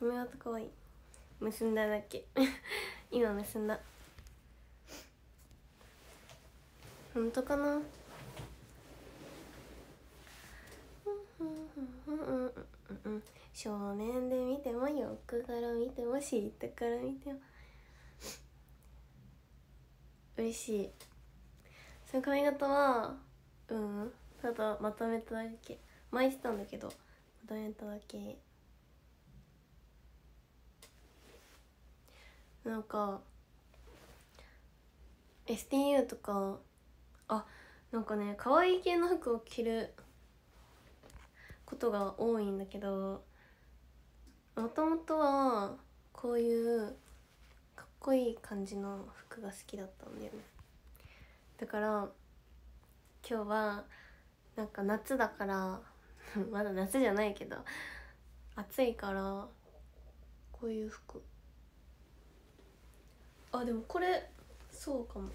髪型かわいい。結んだだけ。今結んだ。本当かな？正面で見ても横から見ても下から見ても。嬉しい。その髪型はうん。ただまとめただけ。巻いてたんだけどまとめただけ。なんか STU とかあなんかね可愛い系の服を着ることが多いんだけどもともとはこういうかっこいい感じの服が好きだったんだよね。だから今日はなんか夏だから まだ夏じゃないけど暑いからこういう服あでもこれそうかも。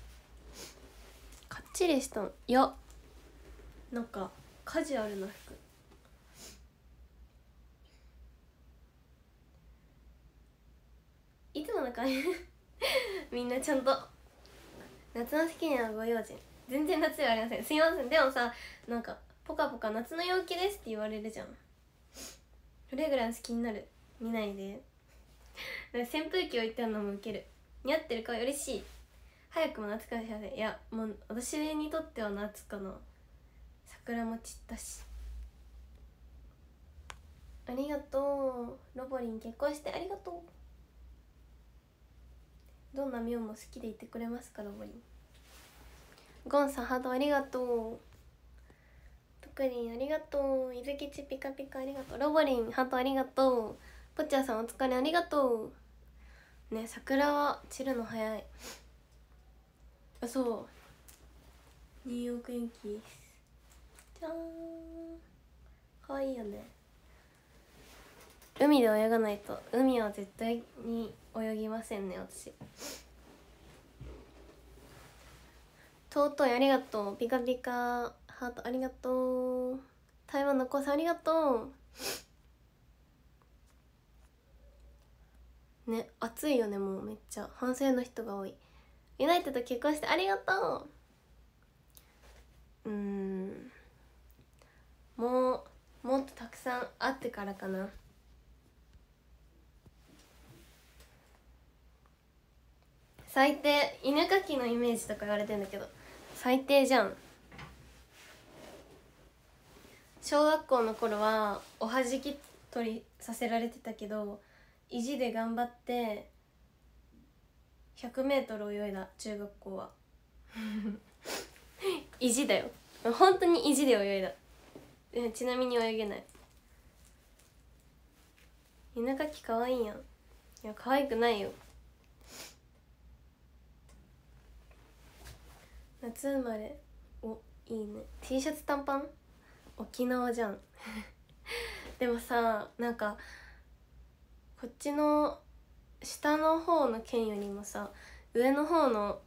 かっちりしたのいやなんかカジュアルな服いつもの感じ みんなちゃんと。夏の好きなご用心。全然夏ではありません。すいません。でもさなんかポカポカ夏の陽気ですって言われるじゃん。それぐらい好きになる？見ないで。扇風機置いてあるのもウケる。似合ってるか嬉しい。早くも夏かもしれませいやもう私にとっては夏かな桜も散ったし。ありがとう。ロボリン結婚してありがとう。どんなミョンも好きでいてくれますかロボリン。ゴンさんハートありがとう。トクリンありがとう。伊豆吉ピカピカありがとう。ロボリンハートありがとう。ポチャさんお疲れありがとう。ね桜は散るの早い。あそう。ニューヨークヤンキースじゃーん。かわいいよね。海で泳がないと。海は絶対に泳ぎませんね私。尊いありがとう。ピカピカ。ハートありがとう。台湾の子さんありがとう。ね暑いよねもうめっちゃ反省の人が多い。ユナイテッド結婚してありがとう。うん。もうもっとたくさん会ってからかな。最低犬かきのイメージとか言われてんだけど。最低じゃん。小学校の頃はおはじき取りさせられてたけど意地で頑張って 100m 泳いだ中学校は。意地だよ。本当に意地で泳いだ。ちなみに泳げない。犬かきかわいいやん。いや可愛くないよ。夏生まれ。おいいね。T シャツ短パン？沖縄じゃん。でもさなんかこっちの下の方の県よりもさ上の方の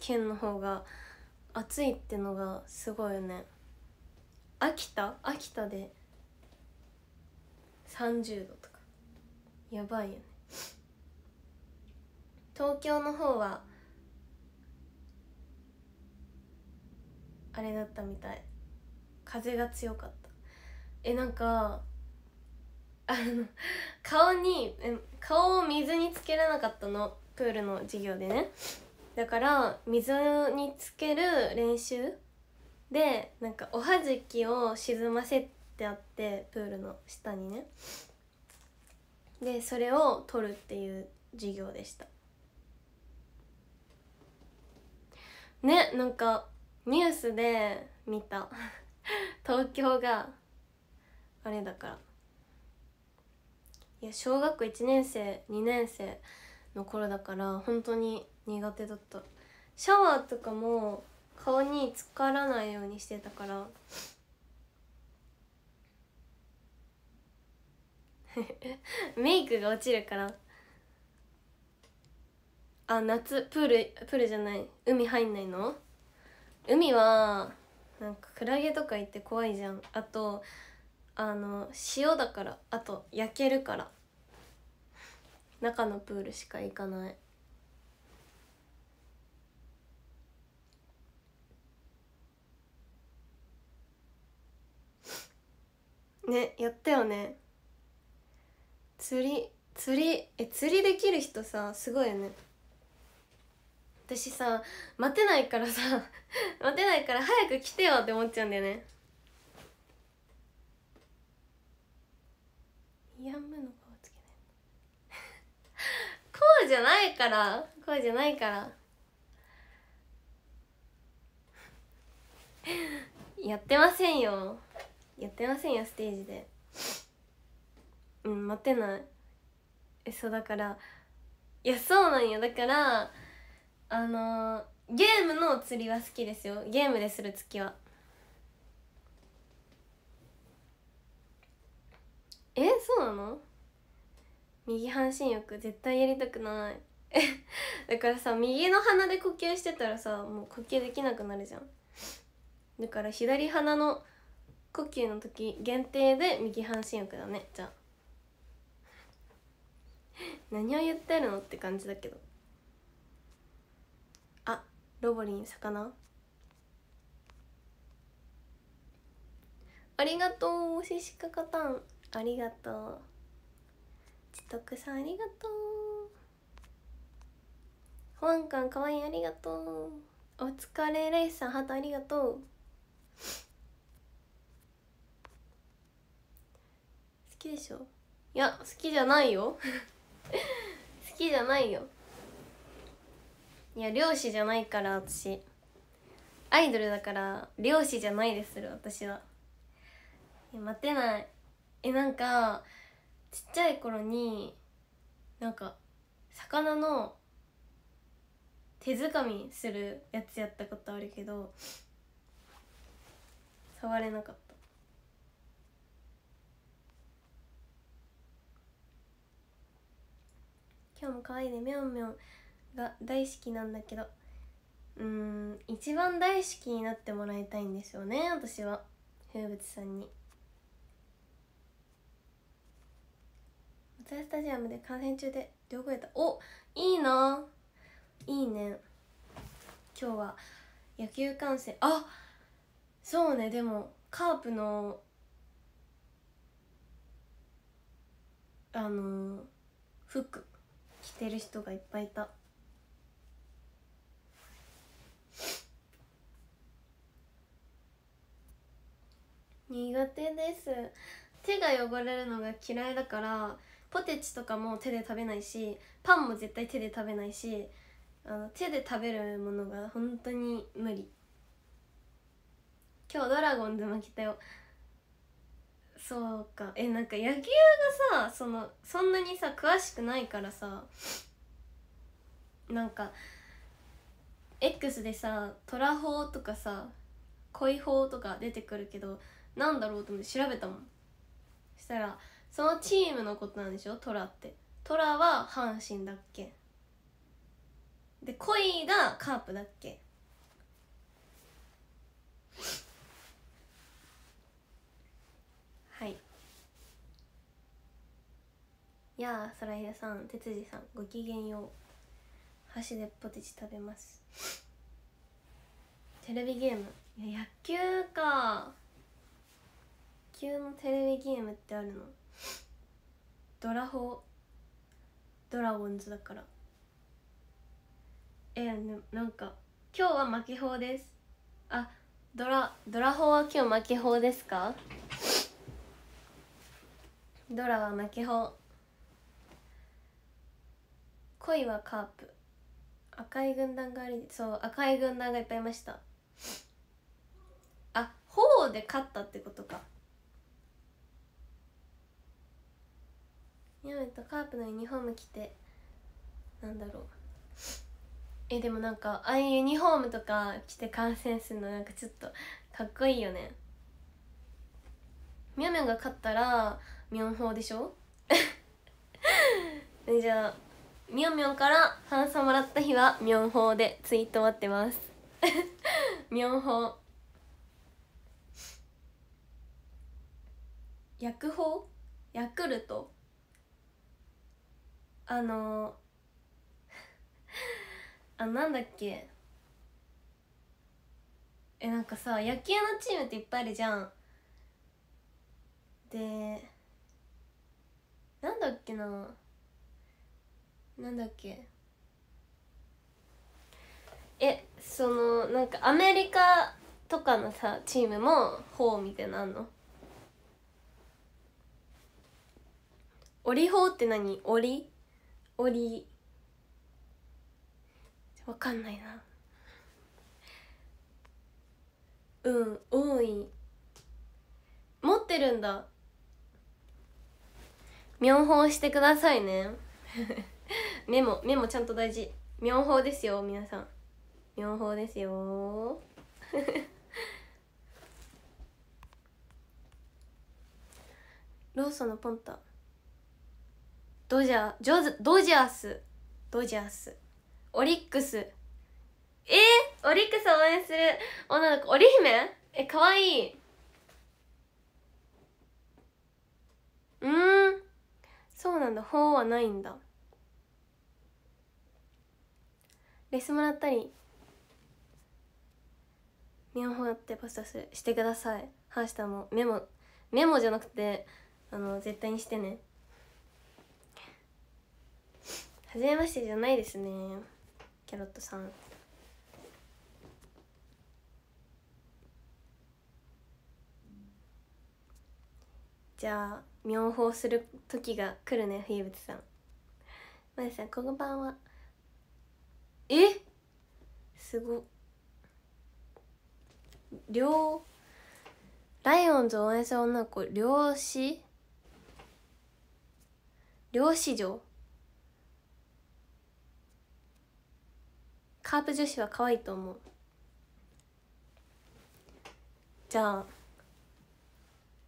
県の方が暑いってのがすごいよね。秋田？秋田で30度とか。やばいよね。東京の方はあれだったみたい。風が強かった。えなんかあの顔に顔を水につけれなかったのプールの授業でね。だから水につける練習でなんかおはじきを沈ませてあってプールの下にね。でそれを取るっていう授業でした。ねなんかニュースで見た。東京があれだから。いや小学校1年生2年生の頃だから本当に苦手だった。シャワーとかも顔に浸からないようにしてたから。メイクが落ちるから。あ夏プールプールじゃない。海入んないの？海はなんかクラゲとかいて怖いじゃん。あとあの塩だからあと焼けるから。中のプールしか行かない。ねやったよね。釣り釣りえ釣りできる人さすごいよね。私さ待てないからさ 待てないから早く来てよって思っちゃうんだよね。やむの顔つけないこうじゃないから。こうじゃないから。やってませんよ。やってませんよステージで。うん待てない。えそうだからいやそうなんよ。だからあのー、ゲームの釣りは好きですよ。ゲームでする月は。えそうなの？右半身浴絶対やりたくない。だからさ右の鼻で呼吸してたらさもう呼吸できなくなるじゃん。だから左鼻の呼吸の時限定で右半身浴だね。じゃあ。何を言ってるのって感じだけど。あロボリン魚。ありがとうシシカカタンありがとう。ちとくさんありがとう。保安官かわいいありがとう。お疲れレイさんハートありがとう。好きでしょ？いや好きじゃないよ。好きじゃないよ。いや漁師じゃないから私。アイドルだから漁師じゃないでする私は。待てない。えなんかちっちゃい頃になんか魚の手づかみするやつやったことあるけど触れなかった。今日も可愛いね。みょんみょんが大好きなんだけど。うん一番大好きになってもらいたいんですよね私は。風物さんに。松田スタジアムで観戦中で両国やった。おいいな。いいね。今日は野球観戦。あそうね。でもカープのあの服着てる人がいっぱいいた。苦手です。手が汚れるのが嫌いだからポテチとかも手で食べないしパンも絶対手で食べないしあの手で食べるものが本当に無理。今日ドラゴンズ負けたよ。そうか。えなんか野球がさそのそんなにさ詳しくないからさなんか X でさトラ法とかさ恋法とか出てくるけどなんだろうと思って調べたもん。そしたらそのチームのことなんでしょ？トラって。トラは阪神だっけ？で恋がカープだっけ？はい。やあそらひさん哲司さんごきげんよう。箸でポテチ食べます。テレビゲーム。いや野球か。野球のテレビゲームってあるの？ドラホドラゴンズだから。えー、なんか今日は負け法です。あドラドラホは今日負け法ですか？ドラは負け法。恋はカープ。赤い軍団がありそう赤い軍団がいっぱいいました。あホで勝ったってことか。やめとカープのユニフォーム着て。なんだろう。えでもなんかああいうユニフォームとか着て観戦するのなんかちょっとかっこいいよね。みょみょが勝ったらミョンホーでしょ？じゃあみょんみょんから反射もらった日はみょんホーでツイート待ってます。みょんホー。薬法ヤクルト？あの あなんだっけ？えなんかさ野球のチームっていっぱいあるじゃん。でなんだっけな？なんだっけ？えそのなんかアメリカとかのさチームもホーみたいなのあんの？オリホーって何？オリ？オリわかんないな。うん多い。持ってるんだ。妙法してくださいね。メモメモちゃんと大事。妙法ですよ皆さん。妙法ですよ。ローソンのポンタ。ドジャージョズドジャースドジャースオリックス。えー、オリックス応援する。女の子織姫？えかわい。いうん。そうなんだ。法はないんだ。レスもらったり。妙法やってパスタする。してください。ハーシタもメモメモじゃなくてあの絶対にしてね。はじめましてじゃないですね。キャロットさん。じゃあ妙法する時が来るね冬渕さん。まやさんこんばんは。え？すご。両ライオンズ応援する女の子漁師？漁師場カープ女子は可愛いと思う。じゃあ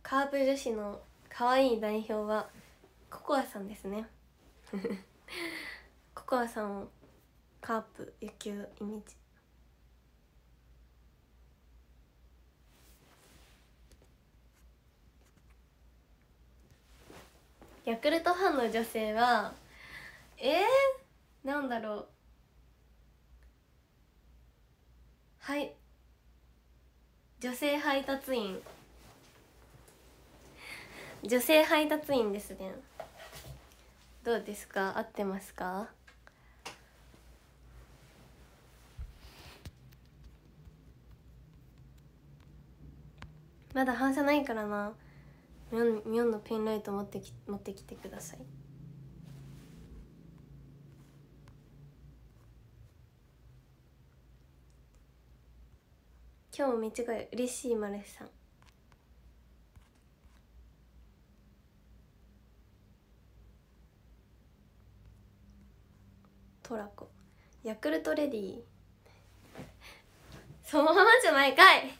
カープ女子の可愛い代表はココアさんですね。ココアさんをカープ野球イメージ。ヤクルトファンの女性はえー、なんだろう。はい。女性配達員。女性配達員ですね。どうですか？合ってますか？まだ反射ないからな。ミョンミョンのペンライト持ってき持ってきてください。今日もめっちゃかい嬉しいマルさん。トラコ。ヤクルトレディ。そのままじゃないかい。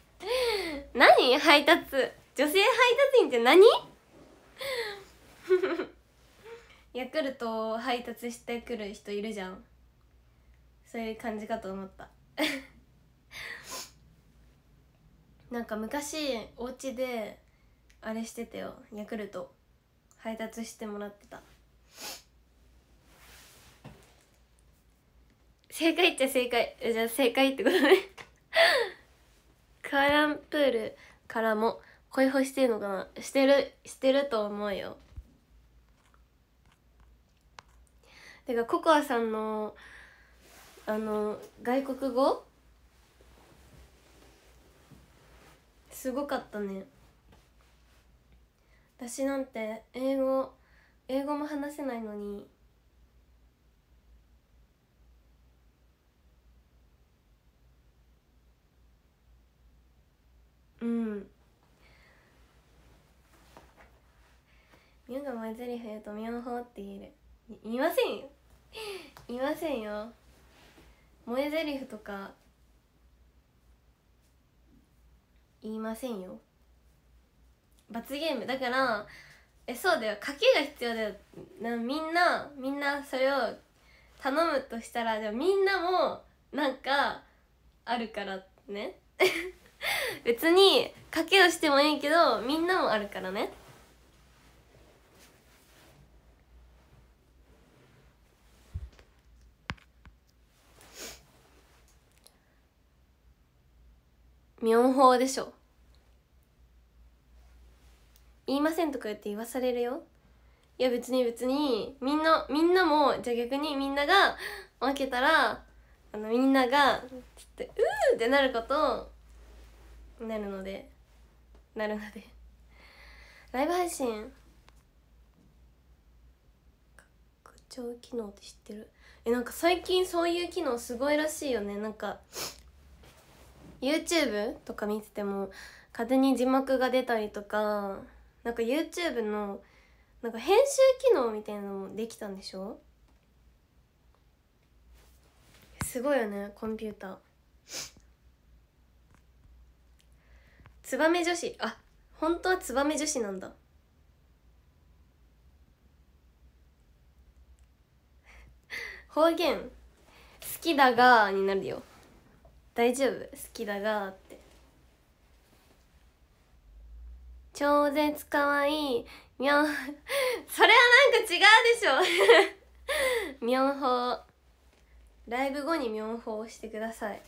何配達。女性配達員って何？ヤクルトを配達してくる人いるじゃん。そういう感じかと思った。なんか昔お家であれしてたよヤクルト配達してもらってた。正解っちゃ正解。じゃあ正解ってことね。カーランプールからも恋欲してるのかな。してるしてると思うよ。てかココアさんのあの外国語すごかったね。私なんて英語英語も話せないのに。うん。ミュンが前ゼリフ言うとミョンホって言える。い言いませんよ。言いませんよ。萌えゼリフとか言いませんよ。罰ゲーム。だからえそうだよ。賭けが必要だよ。みんなみんなそれを頼むとしたらじゃみんなもなんかあるからね。別に賭けをしてもいいけどみんなもあるからね。妙法でしょ。言いませんとか言って言わされるよ。いや別に別にみんなみんなもじゃあ逆にみんなが負けたらあのみんながつって「うー!」ってなることなるので。なるので。ライブ配信。拡張機能って知ってる？えなんか最近そういう機能すごいらしいよね。なんか YouTube とか見てても勝手に字幕が出たりとかなんか YouTube のなんか編集機能みたいなのもできたんでしょ？すごいよねコンピューター。ツバメ女子。あ本当はツバメ女子なんだ。方言。好きだがになるよ。大丈夫？好きだがって。超絶かわい。いみょんそれはなんか違うでしょ。みょんほうライブ後にみょんほうしてください。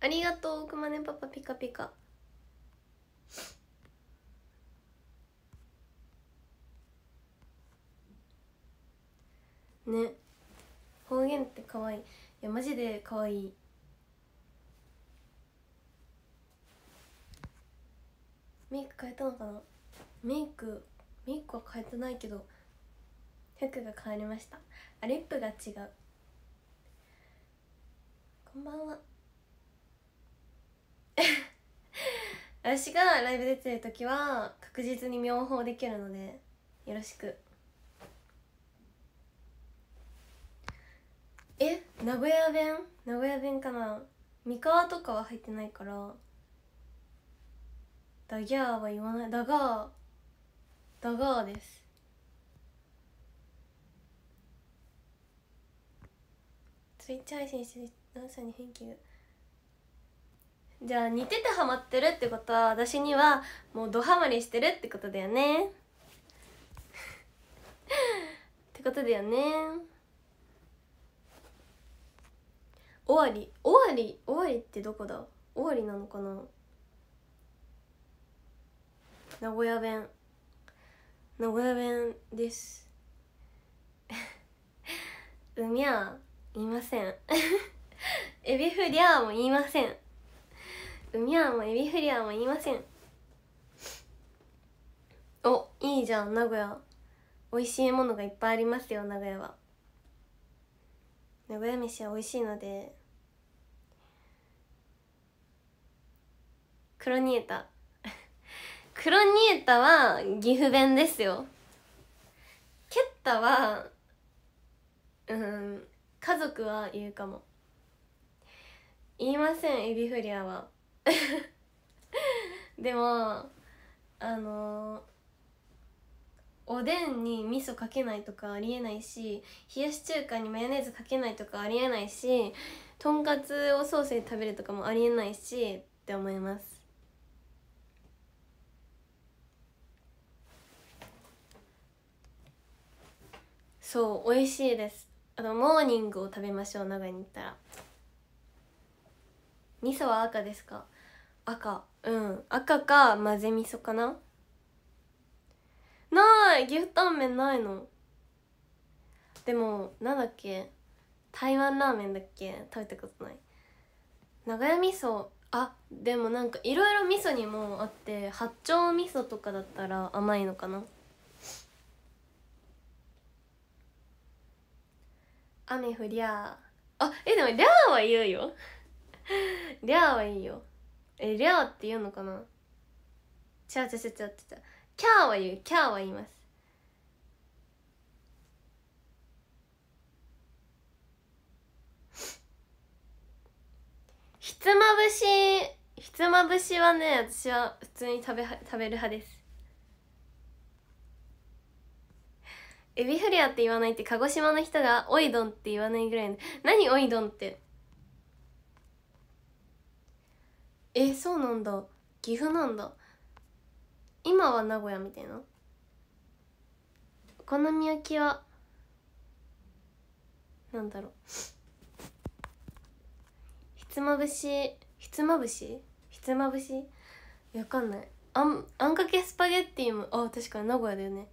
ありがとうくまねパパピカピカね方言って可愛い。いやマジで可愛い。メイク変えたのかな？メイクメイクは変えてないけど服が変わりました。あリップが違う。こんばんは。私がライブ出てる時は確実に妙法できるのでよろしく。え名古屋弁？名古屋弁かな？三河とかは入ってないから。ダギャーは言わない。ダガー。ダガーです。ツイッチ配信して何歳に返球？じゃあ似ててハマってるってことは私にはもうドハマりしてるってことだよね。ってことだよね。尾張尾張尾張ってどこだ？尾張なのかな？名古屋弁。名古屋弁です。海は言いません。エビフリャーも言いません。海はもエビフリャーも言いません。おいいじゃん名古屋。美味しいものがいっぱいありますよ名古屋は。名古屋飯は美味しいので。黒ニエタ。黒ニエタは岐阜弁ですよ。ケッタはうん家族は言うかも。言いませんエビフリアは。でもあのおでんに味噌かけないとかありえないし冷やし中華にマヨネーズかけないとかありえないしとんかつをソースで食べるとかもありえないしって思います。そう美味しいです。あのモーニングを食べましょう長屋に行ったら。味噌は赤ですか？赤。うん。赤か混ぜ味噌かな？ない！岐阜タンメンないの。でもなんだっけ？台湾ラーメンだっけ？食べたことない。長屋味噌。あでもなんかいろいろ味噌にもあって八丁味噌とかだったら甘いのかな？雨降りゃああえでもりゃーは言うよ。りゃーはいいよ。えりゃーって言うのかな？ちゃうちゃうちゃうちゃう。ちゃうキャーは言う。キャーは言います。ひつまぶしひつまぶしはね私は普通に食べ食べる派です。エビフレアって言わないって鹿児島の人がおいどんって言わないぐらい何おいどんって？えそうなんだ。岐阜なんだ。今は名古屋みたいな？お好み焼きはなんだろう？ひつまぶし？ひつまぶし？ひつまぶし？わかんない。あんあんかけスパゲッティもあ確かに名古屋だよね。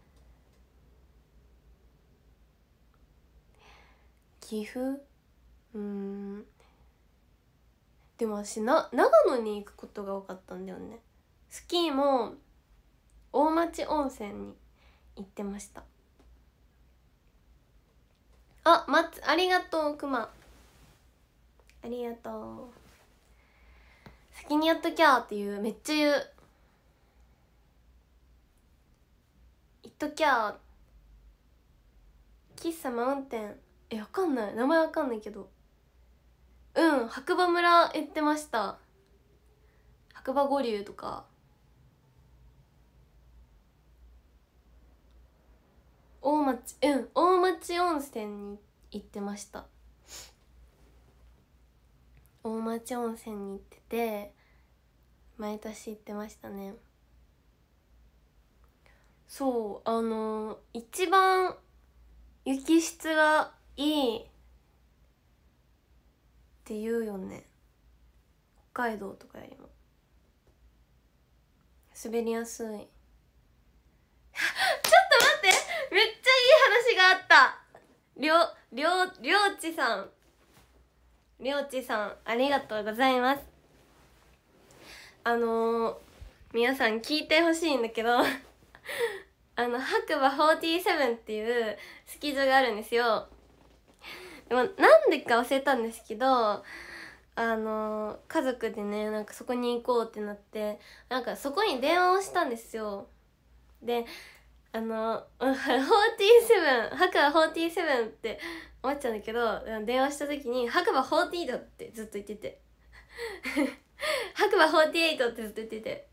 岐阜？うん。でも私な長野に行くことが多かったんだよね。スキーも大町温泉に行ってました。あまつありがとうくま。ありがとう。先にやっときゃっていうめっちゃ言う。言っときゃ喫茶マウンテン。えわかんない。名前わかんないけど。うん白馬村行ってました。白馬五流とか。大町うん大町温泉に行ってました。大町温泉に行ってて毎年行ってましたね。そうあの一番雪質がいいって言うよね。北海道とかよりも。滑りやすい。ちょっと待って。めっちゃいい話があった。りょりょりょうちさん。りょうちさんありがとうございます。あのー、皆さん聞いてほしいんだけど。あの白馬47っていうスキー場があるんですよ。でもなんでか忘れたんですけどあの家族でねなんかそこに行こうってなってなんかそこに電話をしたんですよ。であの47白馬47って思っちゃうんだけど電話した時に白馬48ってずっと言ってて。白馬48ってずっと言ってて。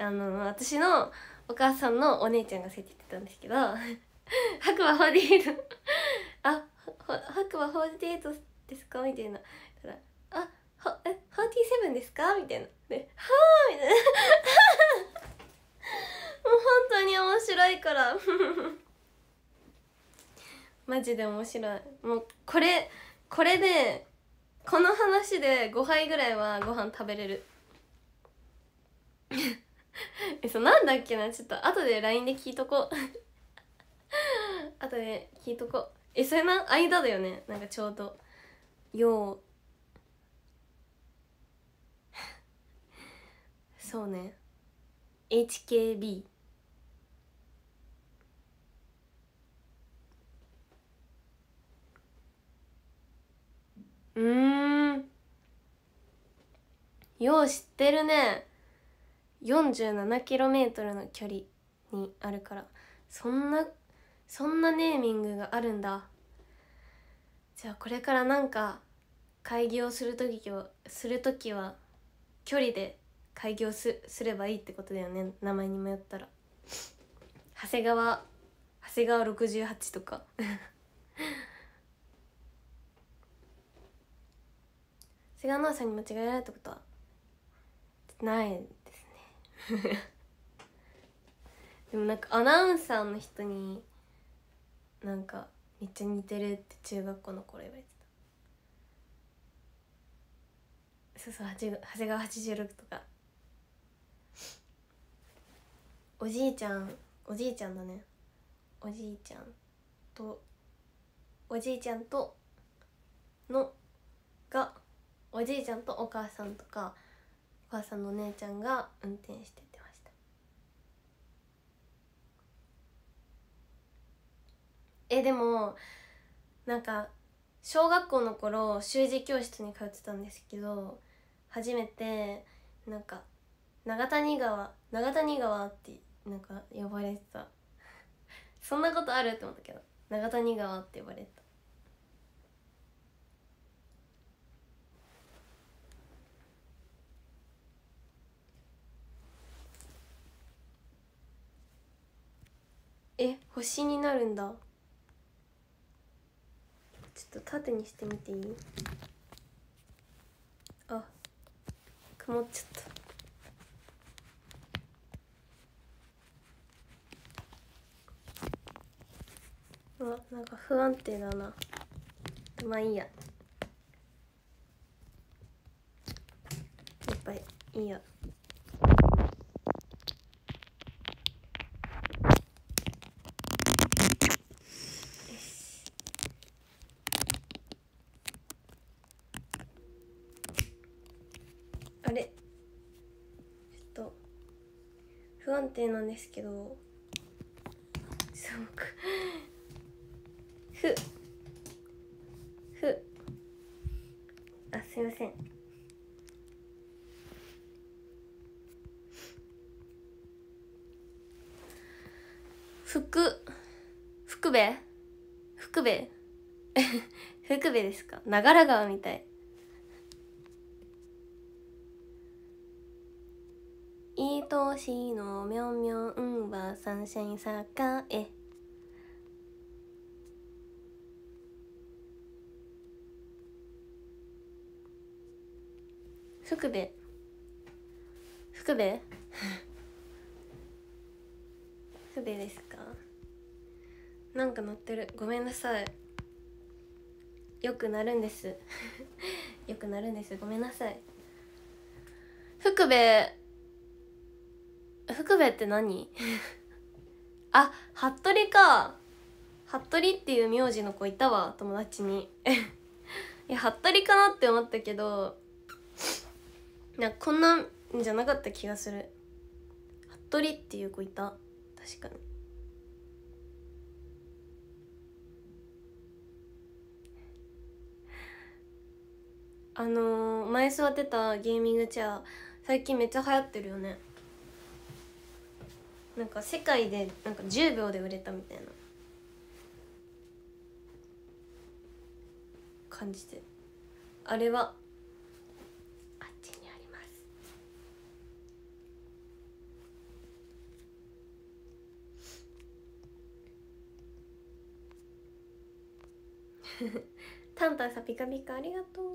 あの私のお母さんのお姉ちゃんがそうやって言ってたんですけど白馬48白馬48ですか？みたいな。たらあほえ47ですか？みたいな。ではあみたいな。もう本当に面白いから。マジで面白い。もうこれこれでこの話で5杯ぐらいはご飯食べれる。えそうなんだっけな？ちょっと後で LINE で聞いとこう。後で聞いとこう。えそれな間だよね？なんかちょうど。よう。そうね。HKB うん。よう知ってるね。47km の距離にあるから。そんなそんなネーミングがあるんだ。じゃあこれからなんか開業する時はする時は距離で開業すすればいいってことだよね。名前に迷ったら。長谷川長谷川68とか。菅野さんに間違えられたことはないですね。でもなんかアナウンサーの人になんかめっちゃ似てるって中学校の頃言われてた。そうそう長谷川86とか。おじいちゃんおじいちゃんだね。おじいちゃんとおじいちゃんとのがおじいちゃんとお母さんとかお母さんのお姉ちゃんが運転しててましたえでもなんか小学校の頃習字教室に通ってたんですけど初めてなんか長谷川長谷川ってなんか呼ばれてた。そんなことあるって思ったけど長谷川って呼ばれてた。え星になるんだ。ょっと縦にしてみていい？あ曇っちゃった。うわなんか不安定だな。まあいいや。いっぱいいいや。安定なんですけどそうかふふ。あすいません。福福部？福部？福部ですか？長良川みたい。愛しいのみょんみょんはサンシャイン栄え福部。福部？福部ですか？なんか乗ってる。ごめんなさい。よくなるんです。よくなるんです。ごめんなさい。福部。福部って何？あ服部か。服部っていう名字の子いたわ友達に。いや服部かなって思ったけどなこんなんじゃなかった気がする。服部っていう子いた。確かに。あのー、前座ってたゲーミングチェア最近めっちゃ流行ってるよねなんか世界でなんか10秒で売れたみたいな感じで。あれはあっちにあります。タンタンさんピカピカありがとう。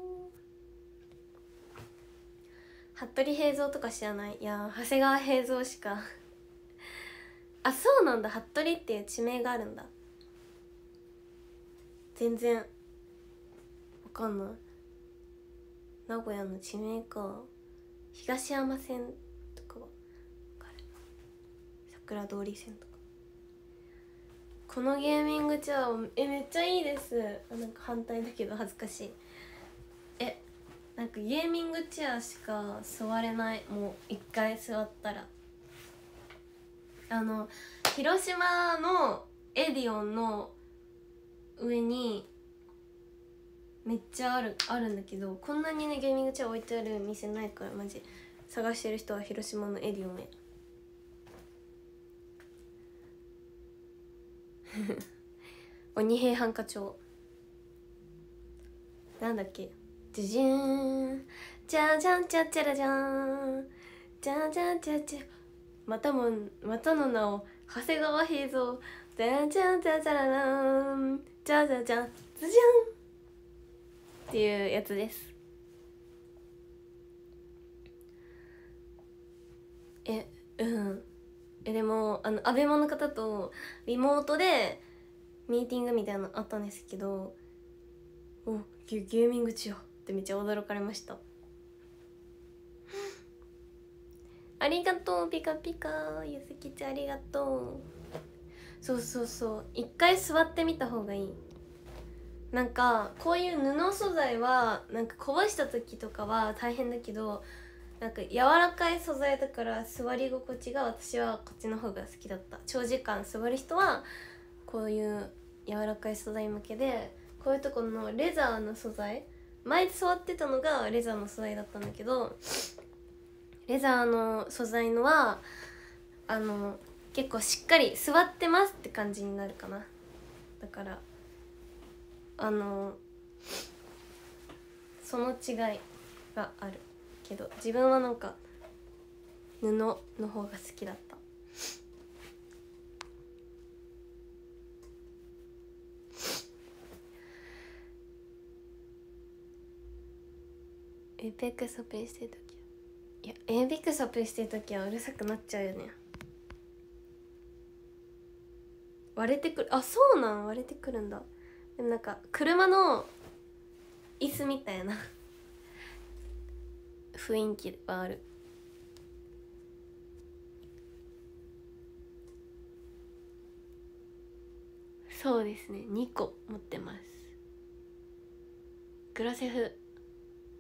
服部平蔵とか知らない？いや長谷川平蔵しかあそうなんだ。服部っていう地名があるんだ。全然わかんない。名古屋の地名か。東山線とか。は桜通り線とか。このゲーミングチェアえめっちゃいいです。なんか反対だけど恥ずかしい。えなんかゲーミングチェアしか座れない。もう一回座ったら。あの広島のエディオンの上にめっちゃあるあるんだけどこんなにねゲーミングチェア置いてある店ないからマジ探してる人は広島のエディオンへ。鬼平犯科帳。なんだっけ？じじーんじゃじゃんじゃじゃらじゃんじゃじゃんじゃじゃまたもまたの名を長谷川平蔵。じゃじゃじゃじゃららん。じゃじゃじゃん。ズじゃんっていうやつです。えうん。えでもあのアベマの方とリモートでミーティングみたいなのあったんですけどおゲゲーミング中。ってめっちゃ驚かれました。ありがとうピカピカ。ゆずきちゃんありがとう。そうそうそう。一回座ってみた方がいい。なんかこういう布素材はなんかこぼした時とかは大変だけどなんか柔らかい素材だから座り心地が私はこっちの方が好きだった。長時間座る人はこういう柔らかい素材向けでこういうとこのレザーの素材。前座ってたのがレザーの素材だったんだけどレザーの素材のはあの結構しっかり座ってますって感じになるかな。だからあのその違いがあるけど自分はなんか布の方が好きだった。エペックスオペしてる時いやエビクスアップしてる時はうるさくなっちゃうよね。割れてくるあそうなん割れてくるんだ。でもなんか車の椅子みたいな。雰囲気はある。そうですね2個持ってます。グラセフ。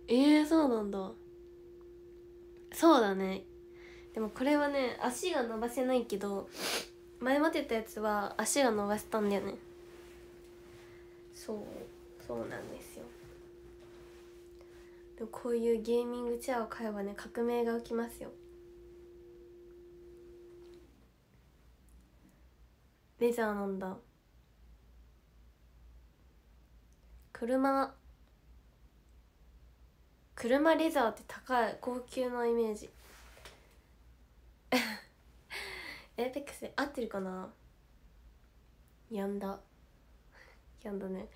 えー、そうなんだ。そうだね。でもこれはね足が伸ばせないけど前持ってたやつは足が伸ばせたんだよね。そうそうなんですよ。でもこういうゲーミングチェアを買えばね革命が起きますよ。レザーなんだ。車車レザーって高い高級なイメージ。エーペックス合ってるかな？やんだ。やんだね。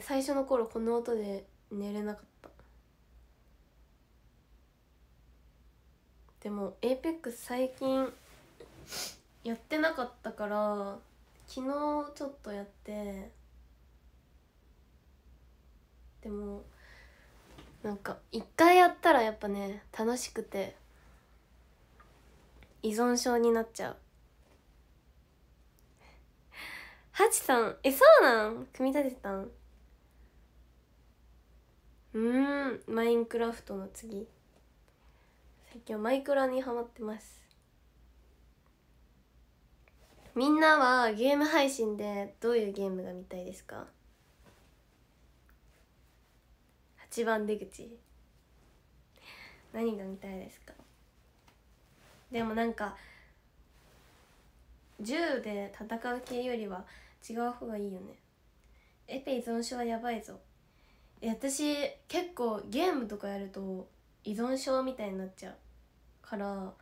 最初の頃この音で寝れなかった。でもエーペックス最近やってなかったから昨日ちょっとやってでもなんか一回やったらやっぱね楽しくて依存症になっちゃう。ハチさんえそうなん？組み立てたん？うんマインクラフトの次。最近はマイクラにハマってます。みんなはゲーム配信でどういうゲームが見たいですか？8番出口。何が見たいですか？でもなんか銃で戦う系よりは違う方がいいよね。エペ依存症はやばいぞ。私結構ゲームとかやると依存症みたいになっちゃう。から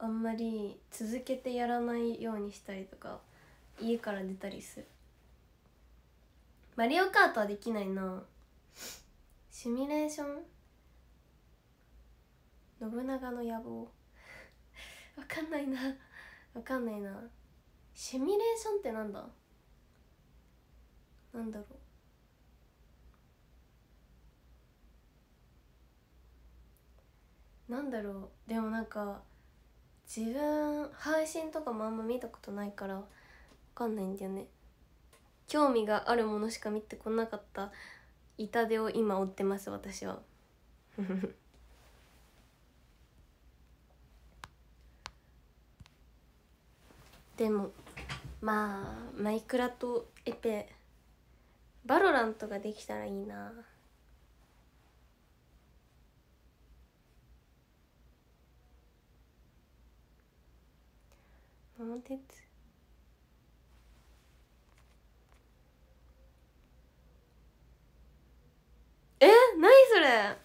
あんまり続けてやらないようにしたりとか家から出たりする。マリオカートはできないな。シミュレーション？信長の野望？わかんないな。わかんないな。シミュレーションってなんだ？なんだろう？なんだろう？でもなんか自分配信とかもあんま見たことないからわかんないんだよね。興味があるものしか見てこなかった。痛手を今追ってます私は。でもまあマイクラとエペバロラントができたらいいな。桃鉄え何それ。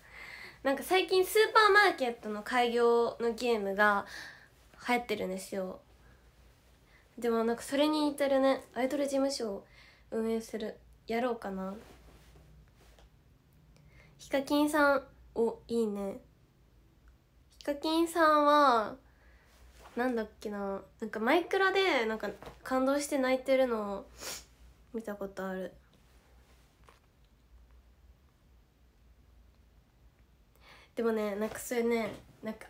なんか最近スーパーマーケットの開業のゲームが流行ってるんですよ。でもなんかそれに似てるね。アイドル事務所を運営するやろうかな。ヒカキンさんおいいね。ヒカキンさんはなんだっけな。なんかマイクラでなんか感動して泣いてるのを見たことある。でもねなんかそれねなんか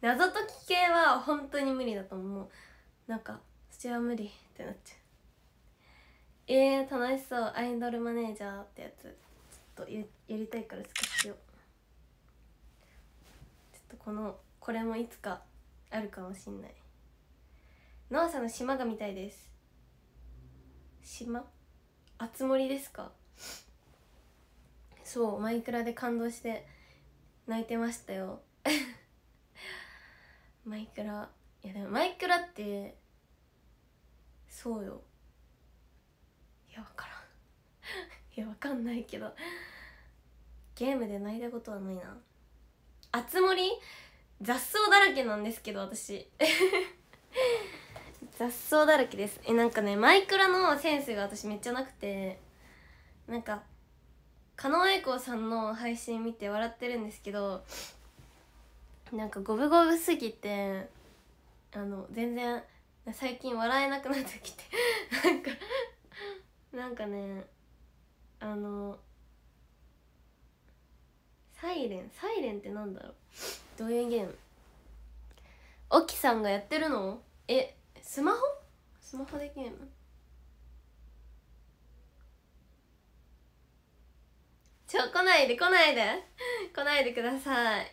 謎解き系は本当に無理だと思う。なんかそちは無理ってなっちゃう。えー、楽しそう。アイドルマネージャーってやつ。ちょっとややりたいから使ってよちょっとこのこれもいつかあるかもしんない。ノアさの島が見たいです。島？あつ森ですか？そうマイクラで感動して。泣いてましたよ。マイクラ。いやでもマイクラってそうよ。いや分からん。いや分かんないけど。ゲームで泣いたことはないな。あつ森？雑草だらけなんですけど私。雑草だらけです。えなんかねマイクラのセンスが私めっちゃなくて。なんか狩野英孝さんの配信見て笑ってるんですけどなんか五分五分すぎてあの全然最近笑えなくなってきてなんかなんかねあのサイレンサイレンってなんだろう？どういうゲーム？オキさんがやってるの？えスマホ？スマホでゲーム？ちょ来ないで来ないで。来ないで ください。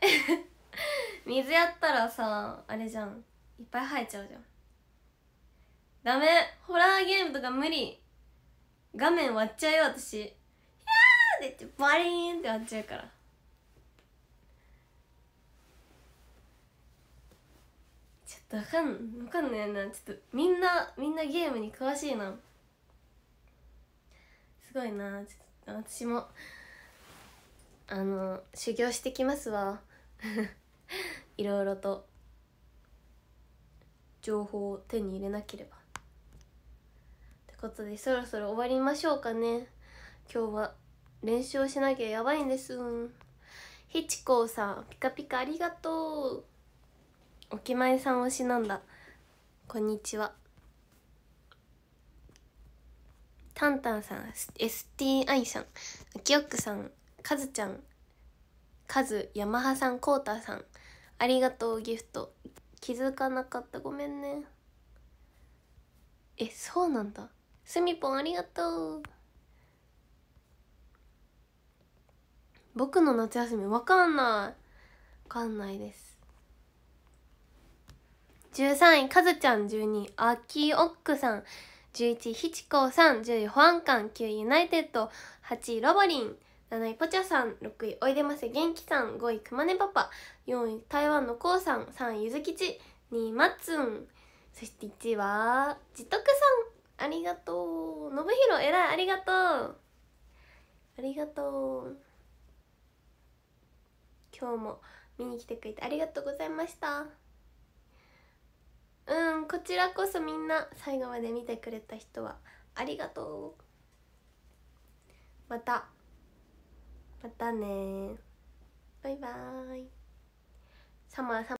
水やったらさあれじゃん。いっぱい生えちゃうじゃん。ダメ。ホラーゲームとか無理。画面割っちゃうよ私「いやー!」って言ってバリーンって割っちゃうから。ちょっとわかんわかんないな。ちょっとみんなみんなゲームに詳しいな。すごいな。ちょっと私もあの修行してきますわ。いろいろと。情報を手に入れなければ。ってことでそろそろ終わりましょうかね。今日は練習をしなきゃやばいんです。ひちこうさんピカピカありがとう。おきまえさん推しなんだ。こんにちは。タンタンさん STI さんあきおっくさんかずちゃん。かずヤマハさんこうたさん。ありがとうギフト。気づかなかった。ごめんね。えそうなんだ。すみぽんありがとう。僕の夏休みわかんない。わかんないです。13位かずちゃん12位。あきおっくさん。11位ひちこさん。10位保安官9位ユナイテッド。8位ロボリン。7位ポチャさん6位おいでませ元気さん5位くまねパパ4位台湾のこうさん3位ゆずきち2位まっつん。そして1位はじとくさん。ありがとう。のぶひろえらい。ありがとう。ありがとう。今日も見に来てくれてありがとうございました。うんこちらこそみんな最後まで見てくれた人はありがとう。また。またねバイバーイ。サマーサマー。